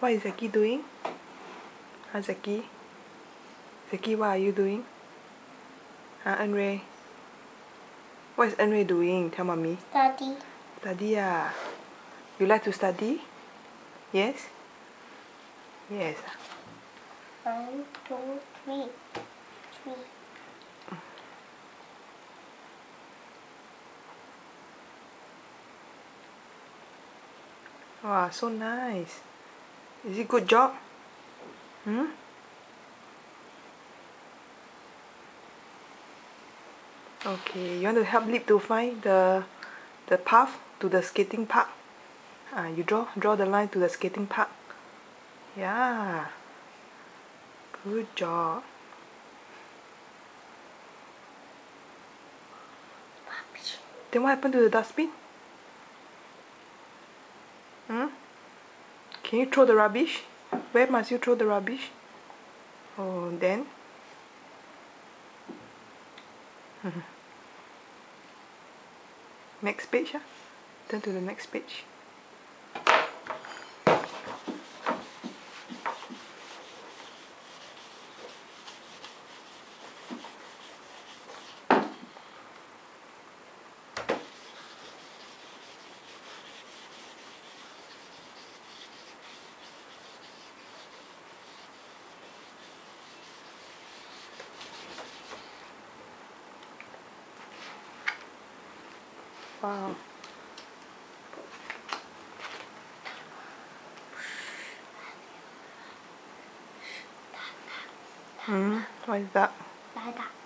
What is Zeki doing? Huh, Zeki? Zeki, what are you doing? Huh, Enray? What is Enray doing? Tell mommy. Study. Study ah. You like to study? Yes? Yes. One, two, three. Three. Wow, so nice. Is it good job? Hmm? Okay, you want to help Lip to find the the path to the skating park? Ah, you draw draw the line to the skating park. Yeah. Good job. Then what happened to the dustbin? Hmm? Can you throw the rubbish? Where must you throw the rubbish? Oh, then? next page, ah. Turn to the next page. Wow. Hmm, what is that? Like that.